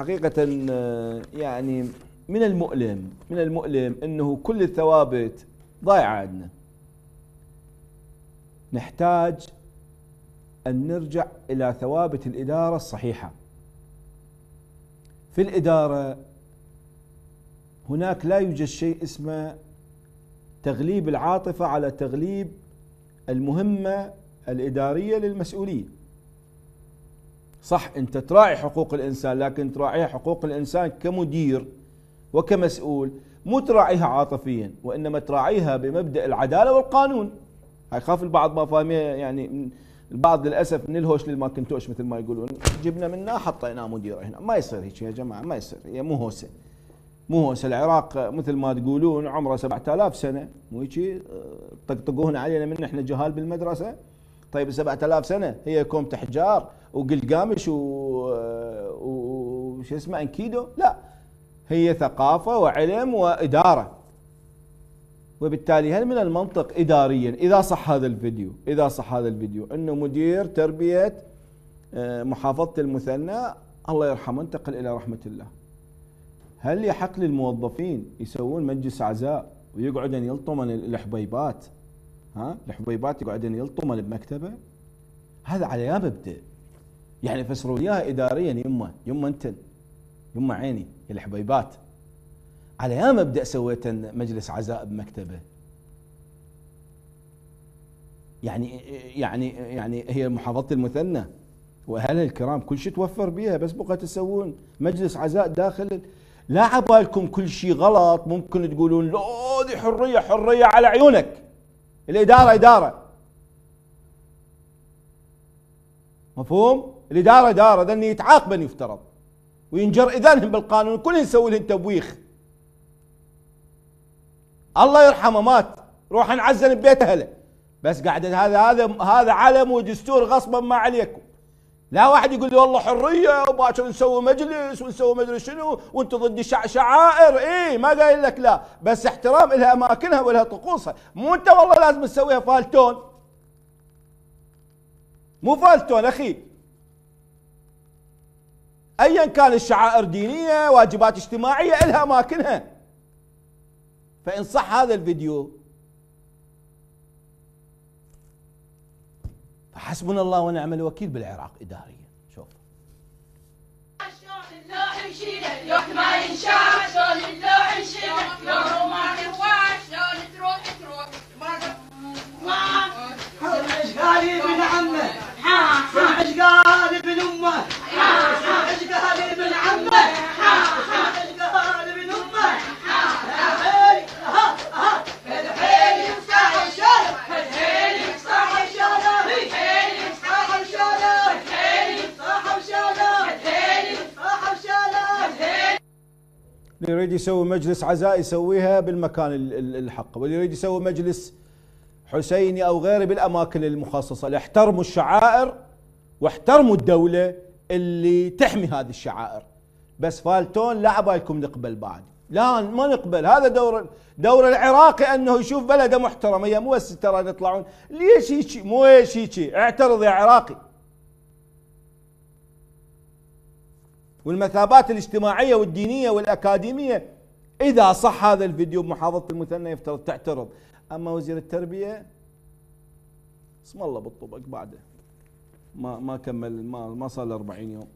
حقيقة آه، يعني من المؤلم من المؤلم إنه كل الثوابت ضايعة عندنا. نحتاج أن نرجع إلى ثوابت الإدارة الصحيحة. في الإدارة هناك لا يوجد شيء اسمه تغليب العاطفة على تغليب المهمة الإدارية للمسؤولية صح انت تراعي حقوق الإنسان لكن تراعيها حقوق الإنسان كمدير وكمسؤول مو تراعيها عاطفيا وإنما تراعيها بمبدأ العدالة والقانون. هاي خاف البعض ما فاهمها يعني البعض للأسف من الهوش للماكنتوش مثل ما يقولون. جبنا منه حطيناه مدير هنا. ما يصير هيك يا جماعة ما يصير هي مو هوسة. مو هوسة. العراق مثل ما تقولون عمره 7000 سنة. مو هيك؟ طقطقوهن علينا من إحنا جهال بالمدرسة. طيب 7000 سنة هي كوم تحجار وقلقامش وش اسمه أنكيدو؟ لا. هي ثقافة وعلم وإدارة. وبالتالي هل من المنطق اداريا؟ إذا صح هذا الفيديو إذا صح هذا الفيديو إنه مدير تربية آه، محافظة المثنى الله يرحمه انتقل إلى رحمة الله. هل يحق للموظفين يسوون مجلس عزاء ويقعدون يلطمن الحبيبات؟ ها الحبيبات يقعدون يلطمن بمكتبة. هذا على يا مبدأ. يعني فسروا إياها اداريا يمه يمه أنت يمه عيني الحبيبات على يا مبدأ سويت مجلس عزاء بمكتبة. يعني يعني يعني هي محافظة المثنى. واهلها الكرام كل شيء توفر بيها بس بقى تسوون مجلس عزاء داخل. لا عبالكم كل شيء غلط ممكن تقولون لا دي حرية حرية على عيونك. الإدارة إدارة. مفهوم؟ الإدارة إدارة. ذن يتعاقبن يفترض. وينجر اذانهم بالقانون. كل يسوي لهم تبويخ. الله يرحمه مات. روح نعزل ببيت أهله. بس قاعد هذا هذا هذا علم ودستور غصبا ما عليكم. لا واحد يقول لي والله حرية وباكر نسوي مجلس ونسوي مدري شنو وأنت ضد شعائر. اي ما قايل لك لا. بس احترام لها أماكنها ولها طقوسها. مو أنت والله لازم تسويها فالتون. مو فالتون أخي. ايا كان الشعائر دينية واجبات اجتماعية لها أماكنها. فإن صح هذا الفيديو فحسبنا الله ونعم الوكيل بالعراق اداريا. شوف. اللي يريد يسوي مجلس عزاء يسويها بالمكان ال- ال- الحق. واللي يريد يسوي مجلس حسيني أو غيره بالأماكن المخصصة. احترموا الشعائر واحترموا الدولة اللي تحمي هذه الشعائر. بس فالتون لا عبالكم نقبل بعد. لا ما نقبل. هذا دور دور العراقي أنه يشوف بلدة محترمة هي مو بس ترى يطلعون. ليش هيك؟ مو ليش هيك؟ اعترض يا عراقي. والمثابات الاجتماعية والدينية والأكاديمية. إذا صح هذا الفيديو بمحافظة المثنى يفترض تعترض. أما وزير التربية؟ اسم الله بالطبق بعده. ما ما كمل ما ما صار له 40 يوم.